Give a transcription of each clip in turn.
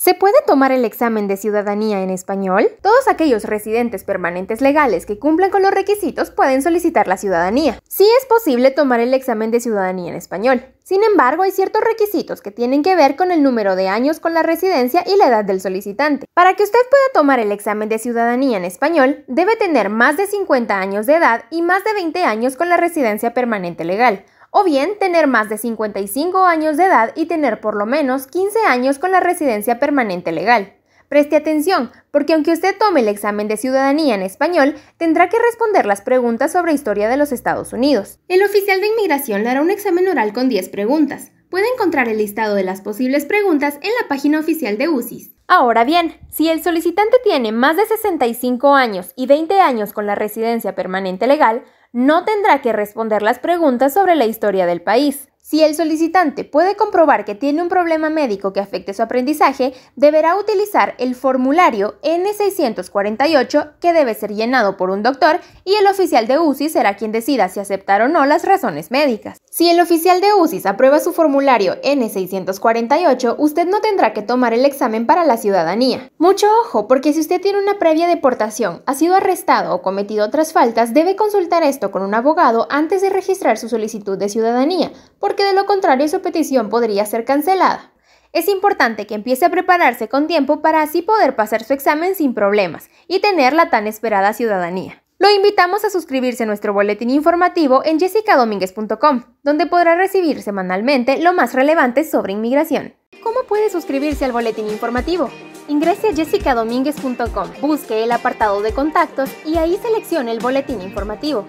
¿Se puede tomar el examen de ciudadanía en español? Todos aquellos residentes permanentes legales que cumplen con los requisitos pueden solicitar la ciudadanía. Sí es posible tomar el examen de ciudadanía en español. Sin embargo, hay ciertos requisitos que tienen que ver con el número de años con la residencia y la edad del solicitante. Para que usted pueda tomar el examen de ciudadanía en español, debe tener más de 50 años de edad y más de 20 años con la residencia permanente legal o bien tener más de 55 años de edad y tener por lo menos 15 años con la residencia permanente legal. Preste atención, porque aunque usted tome el examen de ciudadanía en español, tendrá que responder las preguntas sobre historia de los Estados Unidos. El oficial de inmigración le hará un examen oral con 10 preguntas. Puede encontrar el listado de las posibles preguntas en la página oficial de UCIS. Ahora bien, si el solicitante tiene más de 65 años y 20 años con la residencia permanente legal, no tendrá que responder las preguntas sobre la historia del país. Si el solicitante puede comprobar que tiene un problema médico que afecte su aprendizaje, deberá utilizar el formulario N648 que debe ser llenado por un doctor y el oficial de UCI será quien decida si aceptar o no las razones médicas. Si el oficial de UCI aprueba su formulario N648, usted no tendrá que tomar el examen para la ciudadanía. Mucho ojo, porque si usted tiene una previa deportación, ha sido arrestado o cometido otras faltas, debe consultar esto con un abogado antes de registrar su solicitud de ciudadanía, porque de lo contrario su petición podría ser cancelada. Es importante que empiece a prepararse con tiempo para así poder pasar su examen sin problemas y tener la tan esperada ciudadanía. Lo invitamos a suscribirse a nuestro boletín informativo en jessicadominguez.com, donde podrá recibir semanalmente lo más relevante sobre inmigración. ¿Cómo puede suscribirse al boletín informativo? Ingrese a jessicadominguez.com, busque el apartado de contactos y ahí seleccione el boletín informativo.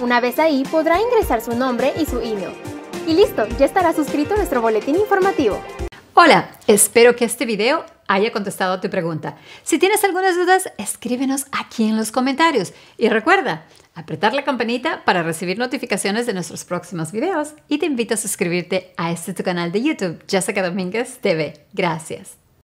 Una vez ahí podrá ingresar su nombre y su email y listo, ya estará suscrito a nuestro boletín informativo. Hola, espero que este video haya contestado a tu pregunta. Si tienes algunas dudas, escríbenos aquí en los comentarios. Y recuerda, apretar la campanita para recibir notificaciones de nuestros próximos videos. Y te invito a suscribirte a este tu canal de YouTube, Jessica Domínguez TV. Gracias.